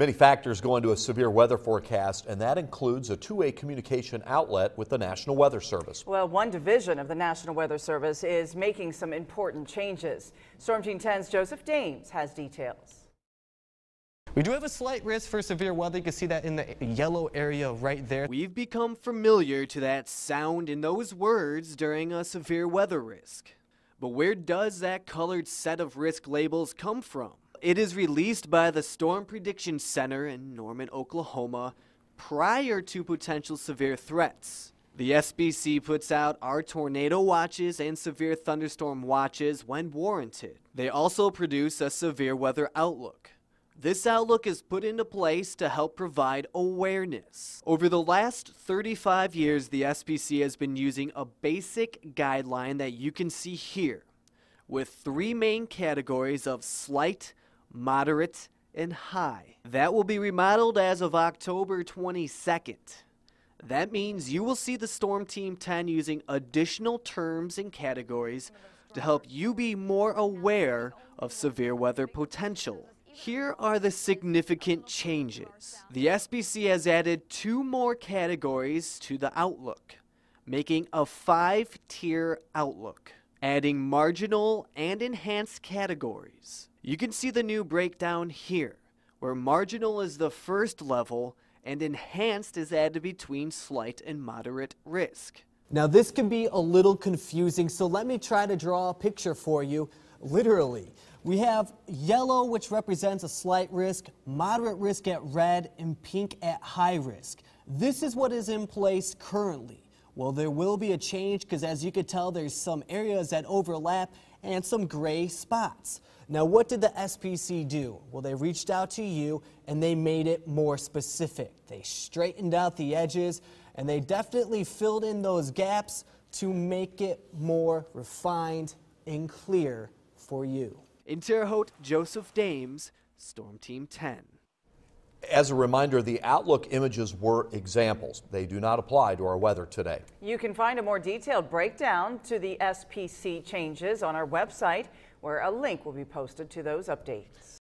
Many factors go into a severe weather forecast, and that includes a two-way communication outlet with the National Weather Service. Well, one division of the National Weather Service is making some important changes. Storm Team 10's Joseph Dames has details. We do have a slight risk for severe weather. You can see that in the yellow area right there. We've become familiar to that sound and those words during a severe weather risk. But where does that colored set of risk labels come from? It is released by the Storm Prediction Center in Norman, Oklahoma, prior to potential severe threats. The SPC puts out our tornado watches and severe thunderstorm watches when warranted. They also produce a severe weather outlook. This outlook is put into place to help provide awareness. Over the last 35 years, the SPC has been using a basic guideline that you can see here, with three main categories of slight, moderate, and high. That will be remodeled as of October 22nd. That means you will see the Storm Team 10 using additional terms and categories to help you be more aware of severe weather potential. Here are the significant changes. The SPC has added two more categories to the outlook, making a five tier outlook, adding marginal and enhanced categories. You can see the new breakdown here, where marginal is the first level and enhanced is added between slight and moderate risk. Now this can be a little confusing, so let me try to draw a picture for you, literally. We have yellow, which represents a slight risk, moderate risk at red, and pink at high risk. This is what is in place currently. Well, there will be a change because as you can tell, there's some areas that overlap and some gray spots. Now, what did the SPC do? Well, they reached out to you and they made it more specific. They straightened out the edges and they definitely filled in those gaps to make it more refined and clear for you. In Terre Haute, Joseph Dames, Storm Team 10. As a reminder, the Outlook images were examples. They do not apply to our weather today. You can find a more detailed breakdown to the SPC changes on our website, where a link will be posted to those updates.